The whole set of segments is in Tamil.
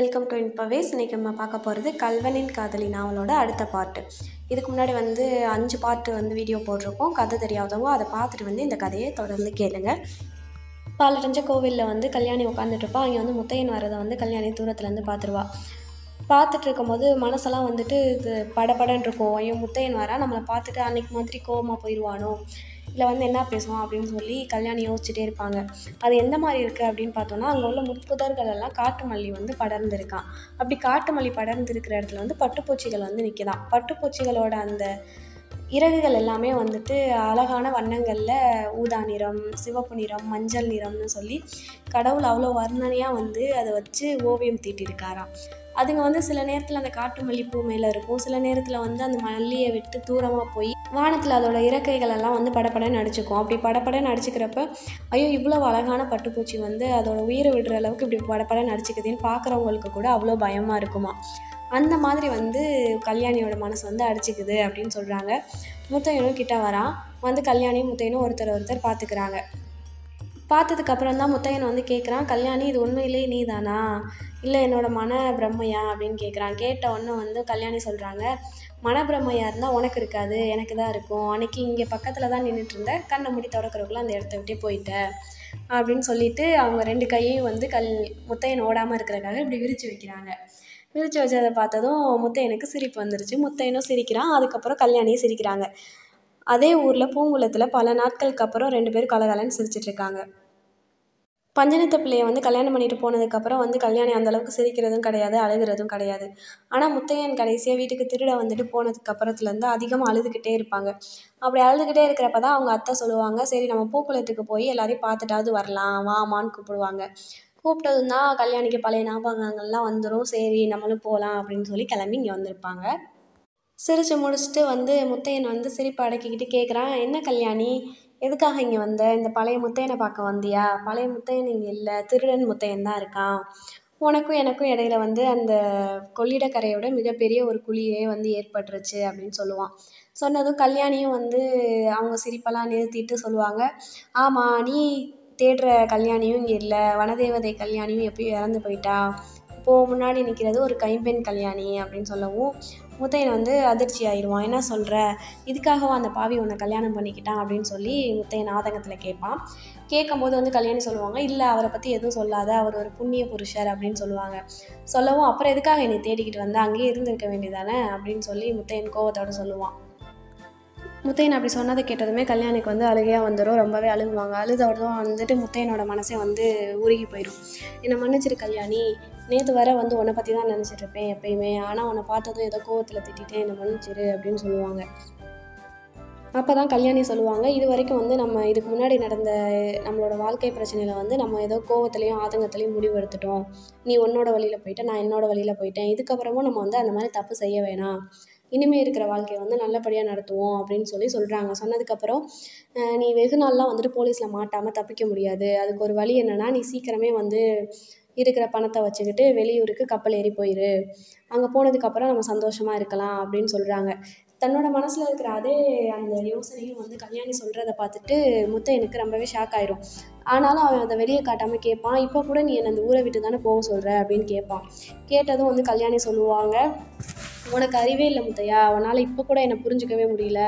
வெல்கம் டு இன்பவேஸ் இன்றைக்கி நம்ம பார்க்க போகிறது கல்வனின் காதலி நாவலோட அடுத்த பார்ட்டு இதுக்கு முன்னாடி வந்து அஞ்சு பார்ட்டு வந்து வீடியோ போட்டிருக்கோம் கதை தெரியாதவங்க அதை பார்த்துட்டு வந்து இந்த கதையை தொடர்ந்து கேளுங்க. பாலடைஞ்ச கோவிலில் வந்து கல்யாணி உட்காந்துட்ருப்பா அங்கே வந்து முத்தையன் வரதை வந்து கல்யாணி தூரத்துலேருந்து பார்த்துருவா. பார்த்துட்டு இருக்கும்போது மனசெல்லாம் வந்துட்டு இது படபடன்னு இருக்கும். ஐயோ முத்தையன் வரா? நம்மளை பார்த்துட்டு அன்னைக்கு மாதிரி கோவமாக போயிடுவானோ இல்லை வந்து என்ன பேசுவான் அப்படின்னு சொல்லி கல்யாணி யோசிச்சுட்டே இருப்பாங்க. அது எந்த மாதிரி இருக்குது அப்படின்னு பார்த்தோன்னா அங்கே உள்ள முட்புதர்கள் எல்லாம் காட்டு மல்லி வந்து படர்ந்துருக்கான். அப்படி காட்டு மல்லி படர்ந்து இருக்கிற இடத்துல வந்து பட்டுப்பூச்சிகள் வந்து நிற்கிதான் பட்டுப்பூச்சிகளோட அந்த இறகுகள் எல்லாமே வந்துட்டு அழகான வண்ணங்களில் ஊதா நிறம் சிவப்பு நிறம் மஞ்சள் நிறம்னு சொல்லி கடவுள் அவ்வளோ வர்ணனையாக வந்து அதை வச்சு ஓவியம் தீட்டியிருக்காராம் அதுங்க வந்து சில நேரத்தில் அந்த காட்டு மல்லிப்பூ மேலே இருக்கும். சில நேரத்தில் வந்து அந்த மல்லியை விட்டு தூரமாக போய் வானத்தில் அதோட இறக்கைகள் எல்லாம் வந்து படப்படன்னு அடிச்சுக்கும். அப்படி படப்படன்னு அடிச்சுக்கிறப்ப ஐயோ இவ்வளோ அழகான பட்டுப்பூச்சி வந்து அதோட உயிரை விடுற அளவுக்கு இப்படி படப்படன்னு அடிச்சுக்குதுன்னு பார்க்குறவங்களுக்கு கூட அவ்வளோ பயமாக இருக்குமா? அந்த மாதிரி வந்து கல்யாணியோட மனசு வந்து அடிச்சுக்குது அப்படின்னு சொல்கிறாங்க முத்தையனும் கிட்ட வரான். வந்து கல்யாணியும் முத்தையனும் ஒருத்தர் ஒருத்தர் பார்த்துக்கிறாங்க பார்த்ததுக்கப்புறம் தான் முத்தையன் வந்து கேட்குறான் கல்யாணி இது உண்மையிலே நீ தானா இல்லை என்னோட மன பிரம்மையா அப்படின்னு கேட்குறான் கேட்ட உடனே வந்து கல்யாணி சொல்கிறாங்க மன பிரம்மையா இருந்தால் உனக்கு இருக்காது எனக்கு தான் இருக்கும். அன்றைக்கி இங்கே பக்கத்தில் தான் நின்றுட்டு இருந்த கண்ணை முடி திறக்கிறதுக்குள்ள அந்த இடத்த விட்டே போயிட்டேன் அப்படின்னு சொல்லிட்டு அவங்க ரெண்டு கையையும் வந்து கல் முத்தையன் ஓடாமல் இருக்கிறதுக்காக இப்படி விரித்து வைக்கிறாங்க. விரித்து வச்சதை பார்த்ததும் முத்தையனுக்கு சிரிப்பு வந்துருச்சு. முத்தையனும் சிரிக்கிறான் அதுக்கப்புறம் கல்யாணியும் சிரிக்கிறாங்க. அதே ஊரில் பூங்குளத்தில் பல நாட்களுக்கு அப்புறம் ரெண்டு பேரும் கலகலன்னு சிரிச்சிட்ருக்காங்க இருக்காங்க பஞ்சனத்த பிள்ளையை வந்து கல்யாணம் பண்ணிட்டு போனதுக்கப்புறம் வந்து கல்யாணி அந்தளவுக்கு சிரிக்கிறதும் கிடையாது அழுகிறதும் கிடையாது. ஆனால் முத்தையன் கடைசியாக வீட்டுக்கு திருட வந்துட்டு போனதுக்கப்புறத்துலேருந்து அதிகமாக அழுதுகிட்டே இருப்பாங்க. அப்படி அழுதுகிட்டே இருக்கிறப்ப தான் அவங்க அத்தை சொல்லுவாங்க சரி நம்ம பூக்குளத்துக்கு போய் எல்லாரையும் பார்த்துட்டாவது வரலாம் வாமான்னு கூப்பிடுவாங்க. கூப்பிட்டதும் தான் கல்யாணிக்கு பழைய ஞாபகங்கள்லாம் வந்துடும் சரி நம்மளும் போகலாம் அப்படின்னு சொல்லி கிளம்பி இங்கே வந்திருப்பாங்க. சிரித்து முடிச்சுட்டு வந்து முத்தையன் வந்து சிரிப்பு அடக்கிக்கிட்டு கேட்குறான் என்ன கல்யாணி? எதுக்காக இங்கே வந்த? இந்த பழைய முத்தையனை பார்க்க வந்தியா? பழைய முத்தையன் இங்கே இல்லை. திருடன் முத்தையன் தான் இருக்கான். உனக்கும் எனக்கும் இடையில வந்து அந்த கொள்ளிடக்கரையோட மிகப்பெரிய ஒரு குழியே வந்து ஏற்பட்டுருச்சு அப்படின்னு சொல்லுவான். சொன்னதும் கல்யாணியும் வந்து அவங்க சிரிப்பெல்லாம் நிறுத்திட்டு சொல்லுவாங்க ஆமாம் நீ தேடுற கல்யாணியும் இங்கே இல்லை. வனதேவதை கல்யாணியும் எப்பயும் இறந்து போயிட்டா. இப்போது முன்னாடி நிற்கிறது ஒரு கைம்பெண் கல்யாணி அப்படின்னு சொல்லவும் முத்தையன் வந்து அதிர்ச்சி ஆயிடுவான். என்ன சொல்கிற இதுக்காகவும் அந்த பாவி உன்னை கல்யாணம் பண்ணிக்கிட்டான்? அப்படின்னு சொல்லி முத்தையன் ஆதங்கத்தில் கேட்பான். கேட்கும்போது வந்து கல்யாணி சொல்லுவாங்க இல்லை அவரை பற்றி எதுவும் சொல்லாத. அவர் ஒரு புண்ணிய புருஷர் அப்படின்னு சொல்லுவாங்க. சொல்லவும் அப்புறம் எதுக்காக என்னை தேடிக்கிட்டு வந்து? அங்கேயே இருந்திருக்க வேண்டியதானே? அப்படின்னு சொல்லி முத்தையன் கோவத்தோடு சொல்லுவான். முத்தையன் அப்படி சொன்னதை கேட்டதுமே கல்யாணிக்கு வந்து அழுகையாக வந்துடும் ரொம்பவே அழுகுவாங்க. அழுதோடதும் வந்துட்டு முத்தையனோட மனசே வந்து உருகி போயிடும் என்னை மன்னிச்சிரு கல்யாணி. நேற்று வர வந்து உன்னை பற்றி தான் நினச்சிட்டு இருப்பேன் எப்பயுமே. ஆனால் உன்னை பார்த்ததும் ஏதோ கோவத்தில் திட்டிட்டேன் என்னை மன்னிச்சிரு அப்படின்னு சொல்லுவாங்க. அப்போ தான் கல்யாணி சொல்லுவாங்க. இது வரைக்கும் வந்து நம்ம இதுக்கு முன்னாடி நடந்த நம்மளோட வாழ்க்கை பிரச்சனையில் வந்து நம்ம ஏதோ கோவத்துலேயும் ஆதங்கத்துலேயும் முடிவு எடுத்துட்டோம். நீ உன்னோட வழியில் போயிட்ட நான் என்னோட வழியில் போயிட்டேன். இதுக்கப்புறமும் நம்ம வந்து அந்த மாதிரி தப்பு செய்ய வேணாம். இனிமேல் இருக்கிற வாழ்க்கையை வந்து நல்லபடியாக நடத்துவோம் அப்படின்னு சொல்லி சொல்கிறாங்க சொன்னதுக்கப்புறம் நீ வெகு நாள்லாம் வந்துட்டு போலீஸில் மாட்டாமல் தப்பிக்க முடியாது. அதுக்கு ஒரு வழி என்னென்னா நீ சீக்கிரமே வந்து இருக்கிற பணத்தை வச்சுக்கிட்டு வெளியூருக்கு கப்பல் ஏறி போயிரு. அங்கே போனதுக்கப்புறம் நம்ம சந்தோஷமாக இருக்கலாம் அப்படின்னு சொல்கிறாங்க தன்னோட மனசில் இருக்கிற அதே அந்த யோசனையும் வந்து கல்யாணி சொல்கிறத பார்த்துட்டு முத்தையனுக்கு ரொம்பவே ஷாக் ஆயிரும். ஆனாலும் அவன் அதை வெளியே காட்டாமல் கேட்பான் இப்போ கூட நீ என்னை அந்த ஊரை விட்டு தானே போக சொல்கிற அப்படின்னு கேட்பான் கேட்டதும் வந்து கல்யாணி சொல்லுவாங்க உனக்கு அறிவே இல்லை முத்தையா. அவனால் இப்போ கூட என்னை புரிஞ்சுக்கவே முடியல.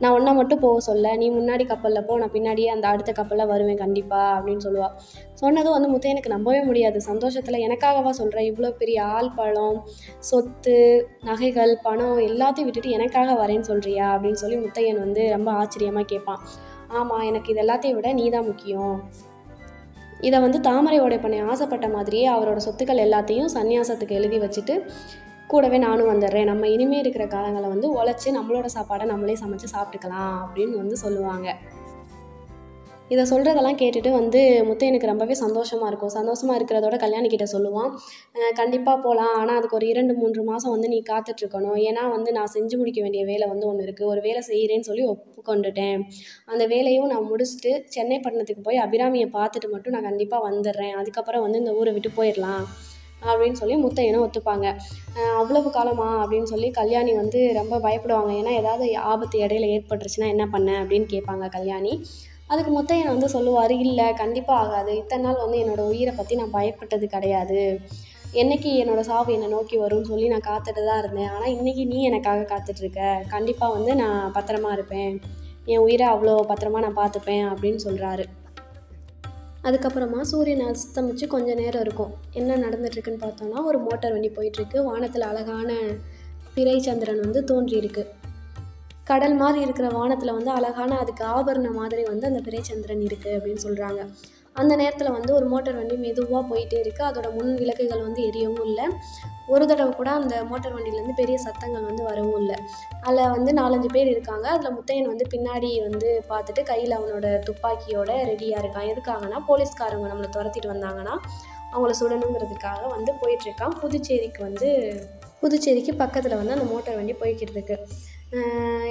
நான் ஒன்றா மட்டும் போக சொல்ல நீ முன்னாடி கப்பலில் போ நான் பின்னாடியே அந்த அடுத்த கப்பலில் வருவேன் கண்டிப்பாக அப்படின்னு சொல்லுவாள் சொன்னதும் வந்து முத்தை எனக்கு நம்பவே முடியாது. சந்தோஷத்தில் எனக்காகவா சொல்கிறேன் இவ்வளோ பெரிய ஆள் பழம் சொத்து நகைகள் பணம் எல்லாத்தையும் விட்டுட்டு எனக்காக வரேன்னு சொல்கிறியா அப்படின்னு சொல்லி முத்தையன் வந்து ரொம்ப ஆச்சரியமாக கேட்பான். ஆமாம் எனக்கு இது எல்லாத்தையும் விட நீ தான் முக்கியம். இதை வந்து தாமரை உடைப்பனை ஆசைப்பட்ட மாதிரியே அவரோட சொத்துக்கள் எல்லாத்தையும் சன்னியாசத்துக்கு எழுதி வச்சுட்டு கூடவே நானும் வந்துடுறேன். நம்ம இனிமேல் இருக்கிற காலங்களை வந்து உழைச்சி நம்மளோட சாப்பாடை நம்மளே சமைச்சு சாப்பிட்டுக்கலாம் அப்படின்னு வந்து சொல்லுவாங்க. இதை சொல்கிறதெல்லாம் கேட்டுட்டு வந்து முத்தையனுக்கு ரொம்பவே சந்தோஷமாக இருக்கும். சந்தோஷமாக இருக்கிறதோட கல்யாணி கிட்ட சொல்லுவான். கண்டிப்பாக போகலாம் ஆனால் அதுக்கு ஒரு இரண்டு மூன்று மாதம் வந்து நீ காத்துட்ருக்கணும் ஏன்னா வந்து நான் செஞ்சு முடிக்க வேண்டிய வேலை வந்து ஒன்று இருக்குது ஒரு வேலை செய்கிறேன்னு சொல்லி ஒப்புக்கொண்டுட்டேன். அந்த வேலையும் நான் முடிச்சுட்டு சென்னை பட்டணத்துக்கு போய் அபிராமியை பார்த்துட்டு மட்டும் நான் கண்டிப்பாக வந்துடுறேன். அதுக்கப்புறம் வந்து இந்த ஊரை விட்டு போயிடலாம். அப்படின்னு சொல்லி முத்தையனும் ஒத்துப்பாங்க. அவ்வளவு காலமா அப்படின்னு சொல்லி கல்யாணி வந்து ரொம்ப பயப்படுவாங்க. ஏன்னா ஏதாவது ஆபத்து இடையில ஏற்பட்டுருச்சுன்னா என்ன பண்ண அப்படின்னு கேட்பாங்க கல்யாணி. அதுக்கு முத்தையன் வந்து சொல்லுவார் இல்லை கண்டிப்பாக ஆகாது. இத்தனை நாள் வந்து என்னோடய உயிரை பற்றி நான் பயப்பட்டது கிடையாது. என்னைக்கு என்னோடய சாவு என்னை நோக்கி வரும்னு சொல்லி நான் காத்துட்டு தான் இருந்தேன். ஆனால் இன்றைக்கி நீ எனக்காக காத்துட்ருக்க கண்டிப்பாக வந்து நான் பத்திரமா இருப்பேன். என் உயிரை அவ்வளோ பத்திரமா நான் பார்த்துப்பேன் அப்படின்னு சொல்கிறாரு அதுக்கப்புறமா சூரியன் அஸ்தமிச்சு கொஞ்சம் நேரம் இருக்கும். என்ன நடந்துட்டுருக்குன்னு பார்த்தோன்னா ஒரு மோட்டார் வண்டி போயிட்டுருக்கு. வானத்தில் அழகான பிறை சந்திரன் வந்து தோன்றியிருக்கு. கடல் மாதிரி இருக்கிற வானத்தில் வந்து அழகான அதுக்கு ஆபரணம் மாதிரி வந்து அந்த பிறைச்சந்திரன் இருக்குது அப்படின்னு சொல்கிறாங்க அந்த நேரத்தில் வந்து ஒரு மோட்டார் வண்டி மெதுவாக போயிட்டே இருக்குது அதோட முன் விளக்குகள் வந்து எரியவும் இல்லை. ஒரு தடவை கூட அந்த மோட்டார் வண்டியிலேருந்து பெரிய சத்தங்கள் வந்து வரவும் இல்லை. அதில் வந்து நாலஞ்சு பேர் இருக்காங்க. அதில் முத்தையன் வந்து பின்னாடி வந்து பார்த்துட்டு கையில் அவனோட துப்பாக்கியோட ரெடியாக இருக்கான். எதுக்காகனா போலீஸ்காரங்க நம்மளை துரத்திட்டு வந்தாங்கன்னா அவங்கள சுடணுங்கிறதுக்காக வந்து போயிட்டுருக்கான் புதுச்சேரிக்கு வந்து புதுச்சேரிக்கு பக்கத்தில் வந்து அந்த மோட்டார் வண்டி போய்கிட்டு இருக்கு.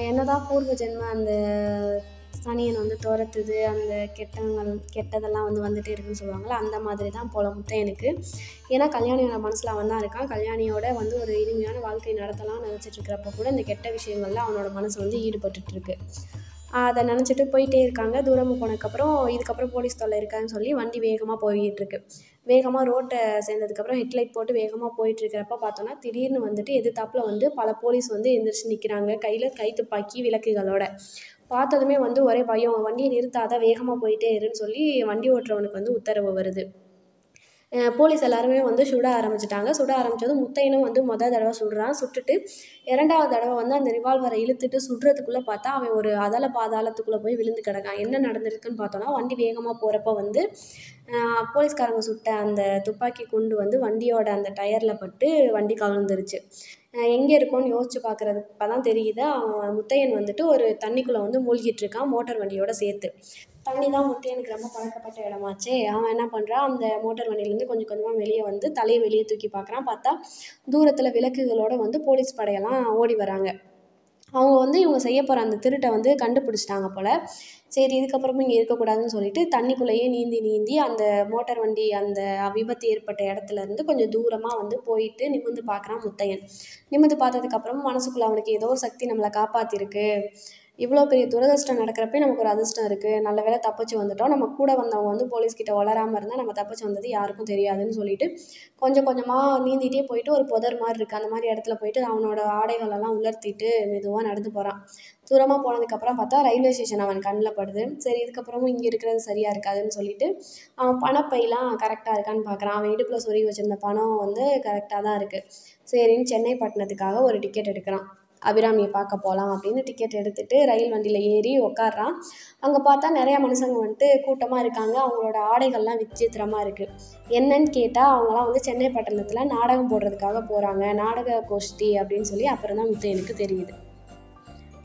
என்னதான் பூர்வ ஜென்ம அந்த சனியன் வந்து துரத்துது அந்த கெட்டங்கள் கெட்டதெல்லாம் வந்து வந்துட்டே இருக்குன்னு சொல்லுவாங்கள்ல அந்த மாதிரி தான் போல எனக்கு. ஏன்னா கல்யாணியோட மனசில் அவன் தான் இருக்கான். கல்யாணியோட வந்து ஒரு இனிமையான வாழ்க்கை நடத்தலாம்னு நினச்சிட்டு இருக்கிறப்ப கூட இந்த கெட்ட விஷயங்கள்ல அவனோட மனசு வந்து ஈடுபட்டுட்டு இருக்கு. அதை நினச்சிட்டு போயிட்டே இருக்காங்க. தூரமாக போனதுக்கப்புறம் இதுக்கப்புறம் போலீஸ் தொல்லை இருக்கான்னு சொல்லி வண்டி வேகமாக போய்கிட்டு இருக்கு. வேகமாக ரோட்டை சேர்ந்ததுக்கப்புறம் ஹெட்லைட் போட்டு வேகமாக போயிட்டு இருக்கிறப்ப பார்த்தோன்னா திடீர்னு வந்துட்டு எதிர்த்தாப்பில் வந்து பல போலீஸ் வந்து எந்திரிச்சு நிற்கிறாங்க கையில் கை துப்பாக்கி விளக்குகளோட. பார்த்ததுமே வந்து ஒரே பயம். வண்டியை நிறுத்தாத வேகமாக போயிட்டே இருன்னு சொல்லி வண்டி ஓட்டுறவனுக்கு வந்து உத்தரவு வருது. போலீஸ் எல்லாருமே வந்து சுட ஆரம்பிச்சிட்டாங்க. சுட ஆரம்பித்ததும் முத்தையனும் வந்து மொதல் தடவை சுடுறான். சுட்டுட்டு இரண்டாவது தடவை வந்து அந்த ரிவால்வரை இழுத்துட்டு சுடுறதுக்குள்ளே பார்த்தா அவன் ஒரு அதல பாதாளத்துக்குள்ளே போய் விழுந்து கிடக்கான். என்ன நடந்திருக்குன்னு பார்த்தோன்னா வண்டி வேகமாக போகிறப்ப வந்து போலீஸ்காரங்க சுட்ட அந்த துப்பாக்கி குண்டு வந்து வண்டியோட அந்த டயரில் பட்டு வண்டி கவிழ்ந்துருச்சு. எங்கே இருக்கோன்னு யோசிச்சு பார்க்குறது இப்போ தான் தெரியுது. அவன் முத்தையன் வந்துட்டு ஒரு தண்ணிக்குள்ளே வந்து மூழ்கிட்டு இருக்கான் மோட்டார் வண்டியோட சேர்த்து. தண்ணி தான் முத்தையனுக்கு ரொம்ப பழக்கப்பட்ட இடமாச்சே. அவன் என்ன பண்ணுறான் அந்த மோட்டார் வண்டியிலேருந்து கொஞ்சம் கொஞ்சமாக வெளியே வந்து தலையை வெளியே தூக்கி பார்க்குறான். பார்த்தா தூரத்தில் விளக்குகளோடு வந்து போலீஸ் படையெல்லாம் ஓடி வராங்க. அவங்க வந்து இவங்க செய்ய போகிற அந்த திருட்டை வந்து கண்டுபிடிச்சிட்டாங்க போல். சரி இதுக்கப்புறமும் இங்கே இருக்கக்கூடாதுன்னு சொல்லிட்டு தண்ணிக்குள்ளேயே நீந்தி நீந்தி அந்த மோட்டார் வண்டி அந்த விபத்து ஏற்பட்ட இடத்துல இருந்து கொஞ்சம் தூரமாக வந்து போயிட்டு நிமிர்ந்து பார்க்குறான் முத்தையன். நிமிர்ந்து பார்த்ததுக்கப்புறம் மனசுக்குள்ளே அவனுக்கு ஏதோ ஒரு சக்தி நம்மளை காப்பாற்றிருக்கு இவ்வளோ பெரிய துரதிர்ஷ்டம் நடக்கிறப்பே நமக்கு ஒரு அதிர்ஷ்டம் இருக்குது நல்ல வேளை தப்பிச்சு வந்துட்டோம். நம்ம கூட வந்தவங்க வந்து போலீஸ்கிட்ட வளராமல் இருந்தால் நம்ம தப்பிச்சு வந்தது யாருக்கும் தெரியாதுன்னு சொல்லிட்டு கொஞ்சம் கொஞ்சமாக நீந்திட்டே போயிட்டு ஒரு புதர் மாதிரி இருக்குது அந்த மாதிரி இடத்துல போயிட்டு அவனோட ஆடைகளெல்லாம் உலர்த்திட்டு மெதுவாக நடந்து போகிறான் தூரமாக போனதுக்கப்புறம் பார்த்தா ரயில்வே ஸ்டேஷன் அவன் கண்ணில் படுது. சரி இதுக்கப்புறமும் இங்கே இருக்கிறது சரியாக இருக்காதுன்னு சொல்லிட்டு அவன் பணப்பையெல்லாம் கரெக்டாக இருக்கான்னு பார்க்குறான் அவன் இடுப்பில் சொருகி வச்சிருந்த பணம் வந்து கரெக்டாக தான் இருக்குது சரின்னு சென்னை பட்டணத்துக்காக ஒரு டிக்கெட் எடுக்கிறான். அபிராமியை பார்க்க போகலாம் அப்படின்னு டிக்கெட் எடுத்துகிட்டு ரயில் வண்டியில் ஏறி உக்காடுறான் அங்கே பார்த்தா நிறையா மனுஷங்க வந்துட்டு கூட்டமாக இருக்காங்க. அவங்களோட ஆடைகள்லாம் விசித்திரமாக இருக்குது என்னன்னு கேட்டால் அவங்களாம் வந்து சென்னை பட்டணத்தில் நாடகம் போடுறதுக்காக போகிறாங்க நாடக கோஷ்டி அப்படின்னு சொல்லி அப்புறம் தான் முத்தையனுக்கு தெரியுது.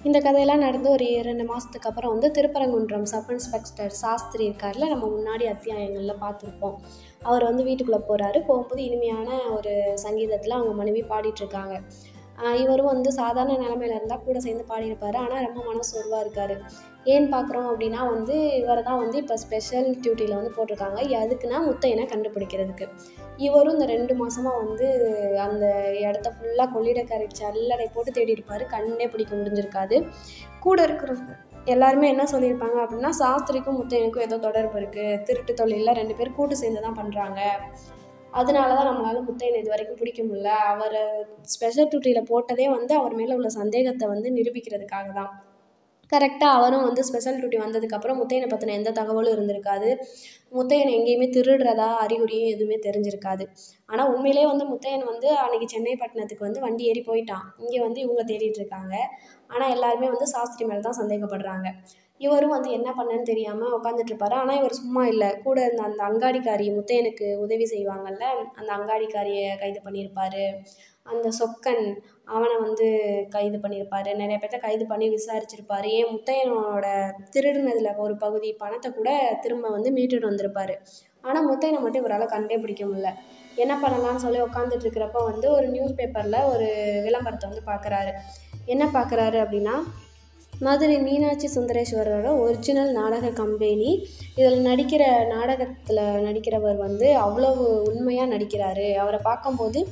இந்த கதையெல்லாம் நடந்து ஒரு இரண்டு மாதத்துக்கு அப்புறம் வந்து திருப்பரங்குன்றம் சப் இன்ஸ்பெக்டர் சாஸ்திரி இருக்கார்ல நம்ம முன்னாடி அத்தியாயங்களில் பார்த்துருப்போம். அவர் வந்து வீட்டுக்குள்ளே போகிறாரு போகும்போது இனிமையான ஒரு சங்கீதத்தில் அவங்க மனைவி பாடிட்டுருக்காங்க இவரும் வந்து சாதாரண நிலமையில இருந்தால் கூட சேர்ந்து பாடியிருப்பார். ஆனால் ரொம்ப மனசோர்வாக இருக்கார். ஏன் பார்க்குறோம் அப்படின்னா வந்து இவரை தான் வந்து இப்போ ஸ்பெஷல் டியூட்டியில் வந்து போட்டிருக்காங்க. எதுக்குன்னா முத்தையனை கண்டுபிடிக்கிறதுக்கு. இவரும் இந்த ரெண்டு மாதமாக வந்து அந்த இடத்த ஃபுல்லாக கொள்ளிடக்கரை சல்லடை போட்டு தேடி இருப்பார் கண்ணே பிடிக்க முடிஞ்சிருக்காது. கூட இருக்கிற எல்லாருமே என்ன சொல்லியிருப்பாங்க அப்படின்னா சாஸ்திரிக்கும் முத்தையனுக்கும் ஏதோ தொடர்பு இருக்குது திருட்டு தொழிலில் ரெண்டு பேர் கூட்டு சேர்ந்து தான் பண்ணுறாங்க அதனால தான் நம்மளால் முத்தையனை இது வரைக்கும் பிடிக்க முடியல. அவரை ஸ்பெஷல் டியூட்டியில் போட்டதே வந்து அவர் மேலே உள்ள சந்தேகத்தை வந்து நிரூபிக்கிறதுக்காக தான் கரெக்டாக அவரும் வந்து ஸ்பெஷல் டியூட்டி வந்ததுக்கப்புறம் முத்தையனை பற்றின எந்த தகவலும் இருந்திருக்காது. முத்தையன் எங்கேயுமே திருடுறதா அறிகுறியும் எதுவுமே தெரிஞ்சிருக்காது. ஆனால் உண்மையிலே வந்து முத்தையன் வந்து அன்றைக்கி சென்னை பட்டணத்துக்கு வந்து வண்டி ஏறி போயிட்டான். இங்கே வந்து இவங்க தேடிட்டு இருக்காங்க. ஆனால் எல்லாருமே வந்து சாஸ்திரி மேலே தான் சந்தேகப்படுறாங்க. இவரும் வந்து என்ன பண்ணன்னு தெரியாமல் உட்காந்துட்டு இருப்பாரு. ஆனால் இவர் சும்மா இல்லை. கூட இருந்த அந்த அங்காடிக்காரி முத்தையனுக்கு உதவி செய்வாங்கல்ல அந்த அங்காடிக்காரியை கைது பண்ணியிருப்பாரு. அந்த சொக்கன் அவனை வந்து கைது பண்ணியிருப்பாரு. நிறைய பேர்த்த கைது பண்ணி விசாரிச்சிருப்பார். ஏன் முத்தையனோட திருடுனதில் ஒரு பகுதி பணத்தை கூட திரும்ப வந்து மீட்டுட்டு வந்திருப்பாரு. ஆனால் முத்தையனை மட்டும் இவரால் கண்டே பிடிக்க முடில என்ன பண்ணலாம்னு சொல்லி உட்காந்துட்டு இருக்கிறப்ப வந்து ஒரு நியூஸ் பேப்பரில் ஒரு விளம்பரத்தை வந்து பார்க்குறாரு என்ன பார்க்குறாரு அப்படின்னா மதுரை மீனாட்சி சுந்தரேஸ்வரரோட ஒரிஜினல் நாடக கம்பெனி இதில் நடிக்கிற நாடகத்தில் நடிக்கிறவர் வந்து அவ்வளவு உண்மையாக நடிக்கிறாரு. அவரை பார்க்கும்போது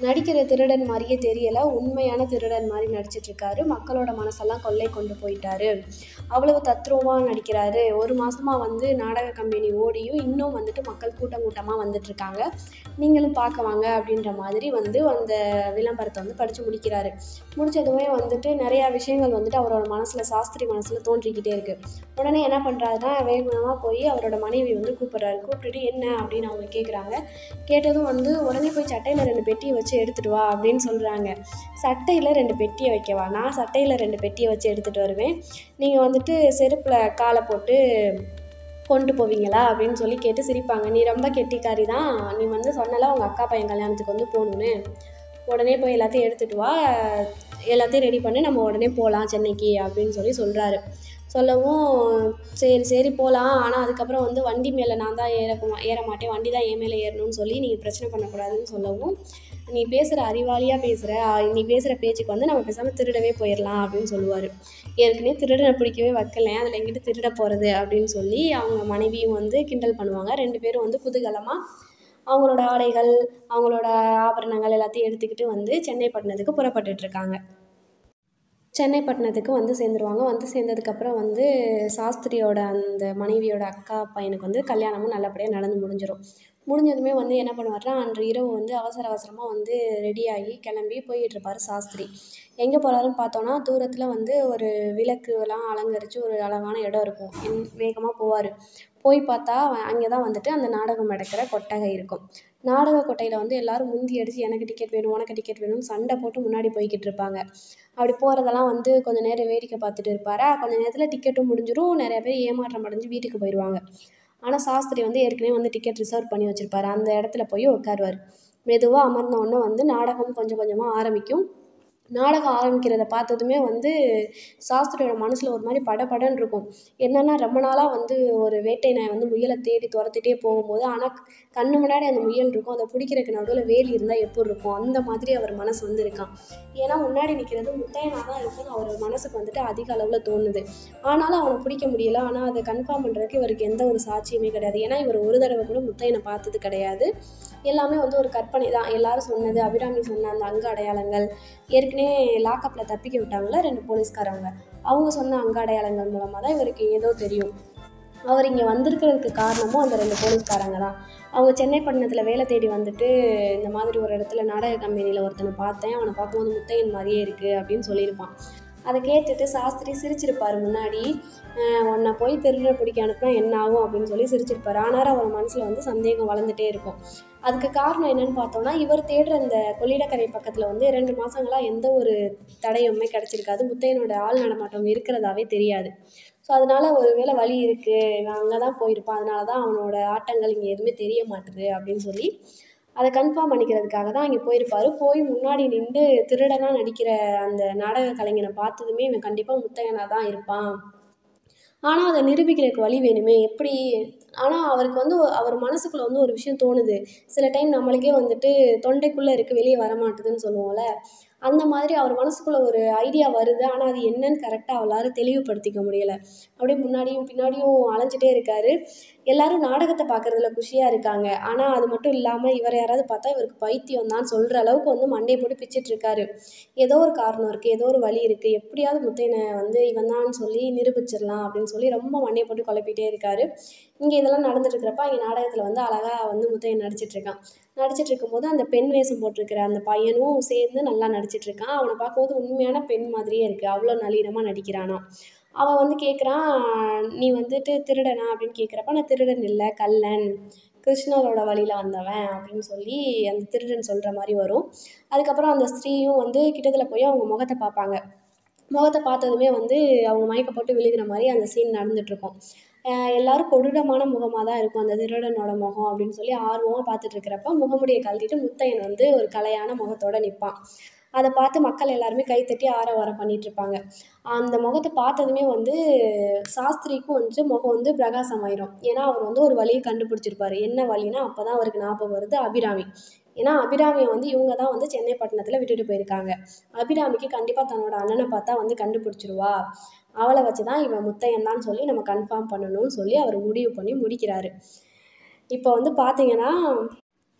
நடிக்கிற திருடன் மாதிரியே தெரியலை. உண்மையான திருடன் மாதிரி நடிச்சிட்ருக்காரு. மக்களோட மனசெல்லாம் கொள்ளை கொண்டு போயிட்டாரு. அவ்வளவு தத்ரூபமாக நடிக்கிறாரு. ஒரு மாதமாக வந்து நாடக கம்பெனி ஓடியும் இன்னும் வந்துட்டு மக்கள் கூட்டம் கூட்டமாக வந்துட்டுருக்காங்க நீங்களும் பார்க்க வாங்க அப்படின்ற மாதிரி வந்து அந்த விளம்பரத்தை வந்து படித்து முடிக்கிறாரு. முடிச்சதுமே வந்துட்டு நிறையா விஷயங்கள் வந்துட்டு அவரோட மனசில் சாஸ்திரி மனசில் தோன்றிக்கிட்டே இருக்குது உடனே என்ன பண்ணுறாருன்னா வேகமாக போய் அவரோட மனைவி வந்து கூப்பிட்றாரு. கூப்பிட்டுட்டு என்ன? அப்படின்னு அவங்க கேட்குறாங்க கேட்டதும் வந்து உடனே போய் சட்டையில் ரெண்டு பெட்டியை வச்சு எடுத்துகிட்டு வா அப்படின்னு சொல்கிறாங்க சட்டையில் ரெண்டு பெட்டியை வைக்கவா நான் சட்டையில் ரெண்டு பெட்டியை வச்சு எடுத்துகிட்டு வருவேன். நீங்கள் வந்துட்டு செருப்பில் காலை போட்டு கொண்டு போவீங்களா அப்படின்னு சொல்லி கேட்டு சிரிப்பாங்க. நீ ரொம்ப கெட்டிக்காரி தான். நீ வந்து சொன்னல உங்கள் அக்கா பையன் கல்யாணத்துக்கு வந்து போகணுன்னு உடனே போய் எல்லாத்தையும் எடுத்துகிட்டு வா. எல்லாத்தையும் ரெடி பண்ணி. நம்ம உடனே போகலாம் சென்னைக்கு அப்படின்னு சொல்லி சொல்கிறாரு சொல்லவும் சரி சரி போகலாம் ஆனால் அதுக்கப்புறம் வந்து வண்டி மேலே நான் தான் ஏற ஏற மாட்டேன் வண்டி தான் என் மேலே ஏறணும்னு சொல்லி நீங்கள் பிரச்சனை பண்ணக்கூடாதுன்னு சொல்லவும் நீ பேசுகிற அறிவாளியாக பேசுகிற நீ பேசுகிற பேச்சுக்கு வந்து நம்ம பேசாமல் திருடவே போயிடலாம் அப்படின்னு சொல்லுவார். ஏற்கனவே திருடனை பிடிக்கவே வைக்கல அதில் எங்கிட்ட திருட போகிறது அப்படின்னு சொல்லி அவங்க மனைவியும் வந்து கிண்டல் பண்ணுவாங்க. ரெண்டு பேரும் வந்து குதூகலமாக அவங்களோட ஆடைகள் அவங்களோட ஆபரணங்கள் எல்லாத்தையும் எடுத்துக்கிட்டு வந்து சென்னை பட்டணத்துக்கு புறப்பட்டுட்ருக்காங்க சென்னை பட்டணத்துக்கு வந்து சேர்ந்துருவாங்க. வந்து சேர்ந்ததுக்கப்புறம் வந்து சாஸ்திரியோட அந்த மனைவியோட அக்கா பையனுக்கு வந்து கல்யாணமும் நல்லபடியாக நடந்து முடிஞ்சிடும் முடிஞ்சதுமே வந்து என்ன பண்ணுவார்னா அன்று இரவு வந்து அவசர அவசரமாக வந்து ரெடியாகி கிளம்பி போயிட்டுருப்பார் சாஸ்திரி. எங்கே போகிறாருன்னு பார்த்தோன்னா தூரத்தில் வந்து ஒரு விளக்குலாம் அலங்கரித்து ஒரு அழகான இடம் இருக்கும். என் வேகமாக போவார். போய் பார்த்தா அங்கே தான் வந்துட்டு அந்த நாடகம் நடக்கிற கொட்டகை இருக்கும். நாடக கொட்டையில் வந்து எல்லோரும் முந்தி அடித்து எனக்கு டிக்கெட் வேணும் உனக்கு டிக்கெட் வேணும்னு சண்டை போட்டு முன்னாடி போய்கிட்டு இருப்பாங்க. அப்படி போகிறதெல்லாம் வந்து கொஞ்சம் நேரம் வேடிக்கை பார்த்துட்டு இருப்பார். கொஞ்ச நேரத்தில் டிக்கெட்டும் முடிஞ்சிடும் நிறைய பேர் ஏமாற்றம் அடைஞ்சு வீட்டுக்கு போயிடுவாங்க ஆனால் சாஸ்திரி வந்து ஏற்கனவே வந்து டிக்கெட் ரிசர்வ் பண்ணி வச்சுருப்பாரு. அந்த இடத்துல போய் உட்காருவார். மெதுவாக அமர்ந்த உடனே வந்து நாடகம் கொஞ்சம் கொஞ்சமாக ஆரம்பிக்கும். நாடகம் ஆரம்பிக்கிறத பார்த்ததுமே வந்து சாஸ்திரியோட மனசில் ஒரு மாதிரி படபடன்னு இருக்கும். என்னென்னா ரொம்ப நாளாக வந்து ஒரு வேட்டை நாய் வந்து முயலை தேடி துரத்திட்டே போகும்போது ஆனால் கண்ணு முன்னாடி அந்த முயல் இருக்கும். அதை பிடிக்கிறதுக்கு நடுவில் வேலி இருந்தால் எப்படி இருக்கும்? அந்த மாதிரி அவர் மனசு வந்து இருக்கான். ஏன்னா முன்னாடி நிற்கிறது முத்தையனாக தான் இருக்கும்னு அவர் மனசுக்கு வந்துட்டு அதிக அளவில் தோணுது. ஆனாலும் அவனை பிடிக்க முடியல. ஆனால் அதை கன்ஃபார்ம் பண்ணுறதுக்கு இவருக்கு எந்த ஒரு சாட்சியுமே கிடையாது. ஏன்னா இவர் ஒரு தடவை கூட முத்தையனை பார்த்தது கிடையாது. எல்லாமே வந்து ஒரு கற்பனை தான். எல்லாரும் சொன்னது அபிராமி சொன்ன அந்த அங்க அடையாளங்கள் ஏற்கனவே லாக்கப்பில் தப்பிக்க விட்டாங்களே ரெண்டு போலீஸ்காரவங்க. அவங்க சொன்ன அங்க அடையாளங்கள் மூலமாக தான் இவருக்கு ஏதோ தெரியும். அவர் இங்கே வந்திருக்கிறதுக்கு காரணமும் அந்த ரெண்டு போலீஸ்காரங்க தான். அவங்க சென்னை பட்டணத்தில் வேலை தேடி வந்துட்டு இந்த மாதிரி ஒரு இடத்துல நாடக கம்பெனியில் ஒருத்தனை பார்த்தேன். அவனை பார்க்கும்போது முத்தையன் மாதிரியே இருக்குது அப்படின்னு சொல்லியிருப்பான். அதை கேட்டுட்டு சாஸ்திரி சிரிச்சிருப்பார் முன்னாடி. உன்னை போய் திருட பிடிக்க அனுப்புனா என்ன ஆகும் அப்படின்னு சொல்லி சிரிச்சிருப்பார். ஆனால் அவர் மனசில் வந்து சந்தேகம் வளர்ந்துட்டே இருக்கும். அதுக்கு காரணம் என்னன்னு பார்த்தோம்னா இவர் தேடுற அந்த கொள்ளிடக்கரை பக்கத்தில் வந்து ரெண்டு மாதங்களாக எந்த ஒரு தடையுமே கிடச்சிருக்காது. முத்தையனோட ஆள் நடமாட்டம் இருக்கிறதாவே தெரியாது. ஸோ அதனால் ஒரு வேளை வழி இருக்குது நான் அங்கே தான் போயிருப்பான். அதனால தான் அவனோட ஆட்டங்கள் இங்கே எதுவுமே தெரிய மாட்டுது அப்படின்னு சொல்லி அதை கன்ஃபார்ம் பண்ணிக்கிறதுக்காக தான் அங்கே போயிருப்பார். போய் முன்னாடி நின்று திருடனாக நடிக்கிற அந்த நாடக கலைஞனை பார்த்ததுமே இவன் கண்டிப்பாக முத்தையனாக தான் இருப்பான். ஆனால் அதை நிரூபிக்கிறதுக்கு வழி வேணுமே? எப்படி? ஆனால் அவருக்கு வந்து அவர் மனசுக்குள்ளே வந்து ஒரு விஷயம் தோணுது. சில டைம் நம்மளுக்கே வந்துட்டு தொண்டைக்குள்ளே இருக்க வெளியே வர மாட்டுதுன்னு சொல்லுவோம்ல. அந்த மாதிரி அவர் மனசுக்குள்ளே ஒரு ஐடியா வருது. ஆனால் அது என்னன்னு கரெக்டாக அவளால் தெளிவுபடுத்திக்க முடியலை. அப்படியே முன்னாடியும் பின்னாடியும் அலைஞ்சிட்டே இருக்கார். எல்லாரும் நாடகத்தை பார்க்குறதுல குஷியாக இருக்காங்க. ஆனால் அது மட்டும் இல்லாமல் இவரை யாராவது பார்த்தா இவருக்கு பைத்தியம் தான் சொல்கிற அளவுக்கு வந்து மண்டையை போட்டு பிச்சிட்ருக்காரு ஏதோ ஒரு காரணம் இருக்குது ஏதோ ஒரு வழி இருக்குது எப்படியாவது முத்தையனை வந்து இவன் தான் சொல்லி நிரூபிச்சிடலாம் அப்படின்னு சொல்லி ரொம்ப மண்டையை போட்டு குழப்பிட்டே இருக்காரு. இங்கே இதெல்லாம் நடந்துட்டுருக்கிறப்ப அங்கே நாடகத்தில் வந்து அழகாக வந்து முத்தையன் நடிச்சிட்ருக்கான். நடிச்சிட்ருக்கும் போது அந்த பெண் வேஷம் போட்டிருக்கிற அந்த பையனும் சேர்ந்து நல்லா நடிச்சிட்ருக்கான். அவனை பார்க்கும்போது உண்மையான பெண் மாதிரியே இருக்குது அவ்வளோ நளினமாக நடிக்கிறானா. அவன் வந்து கேட்குறான் நீ வந்துட்டு திருடனா? அப்படின்னு கேட்குறப்ப நான் திருடன் இல்லை கல்லன் கிருஷ்ணரோட வழியில் வந்தவன். அப்படின்னு சொல்லி அந்த திருடன் சொல்கிற மாதிரி வரும். அதுக்கப்புறம் அந்த ஸ்திரீயும் வந்து கிட்டத்தில் போய் அவங்க முகத்தை பார்ப்பாங்க. முகத்தை பார்த்ததுமே வந்து அவங்க மயக்க போட்டு விழுகிற மாதிரி அந்த சீன் நடந்துகிட்ருக்கும் எல்லாரும் கொடூரமான முகமாக தான் இருக்கும். அந்த திருடனோட முகம் அப்படின்னு சொல்லி ஆர்வமாக பார்த்துட்டு இருக்கிறப்ப முகமுடியை கழட்டிட்டு முத்தையன் வந்து ஒரு கலையான முகத்தோடு நிற்பான் அதை பார்த்து மக்கள் எல்லாருமே கைத்தட்டி ஆரவாரம் பண்ணிட்டு இருப்பாங்க அந்த முகத்தை பார்த்ததுமே வந்து சாஸ்திரிக்கும் வந்துட்டு முகம் வந்து பிரகாசமாயிரும். ஏன்னா அவர் வந்து ஒரு வழியை கண்டுபிடிச்சிருப்பாரு. என்ன வழினா அப்போ தான் அவருக்கு ஞாபகம் வருது அபிராமி. ஏன்னா அபிராமியை வந்து இவங்க தான் வந்து சென்னை பட்டணத்தில் விட்டுட்டு போயிருக்காங்க. அபிராமிக்கு கண்டிப்பாக தன்னோட அண்ணனை பார்த்தா வந்து கண்டுபிடிச்சிருவா. அவளை வச்சு தான் இவன் முத்தையன் தான் சொல்லி நம்ம கன்ஃபார்ம் பண்ணணும்னு சொல்லி அவர் முடிவு பண்ணி முடிக்கிறாரு. இப்போ வந்து பார்த்தீங்கன்னா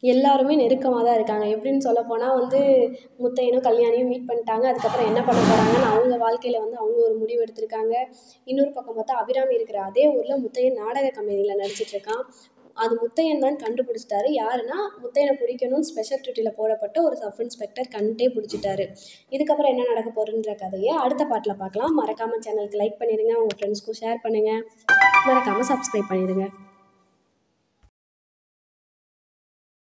எல்லாருமே நெருக்கமாக தான் இருக்காங்க. எப்படின்னு சொல்ல போனால் வந்து முத்தையனும் கல்யாணியும் மீட் பண்ணிட்டாங்க. அதுக்கப்புறம் என்ன பண்ண போகிறாங்கன்னு அவங்க வாழ்க்கையில் வந்து அவங்க ஒரு முடிவு எடுத்திருக்காங்க. இன்னொரு பக்கம் பார்த்தா அபிராமி இருக்கிற அதே ஊரில் முத்தையன் நாடக கம்பெனியில் நடிச்சிட்ருக்கான் அது முத்தையன் தான் கண்டுபிடிச்சிட்டாரு. யாருன்னா முத்தையனை பிடிக்கணும்னு ஸ்பெஷல் டியூட்டியில் போடப்பட்ட ஒரு சப் இன்ஸ்பெக்டர் கண்டே பிடிச்சிட்டாரு. இதுக்கப்புறம் என்ன நடக்க போகிறன்ற கதையை அடுத்த பாட்டில் பார்க்கலாம். மறக்காமல் சேனலுக்கு லைக் பண்ணிடுங்க உங்கள் ஃப்ரெண்ட்ஸ்க்கும் ஷேர் பண்ணுங்கள் மறக்காமல் சப்ஸ்கிரைப் பண்ணிடுங்க.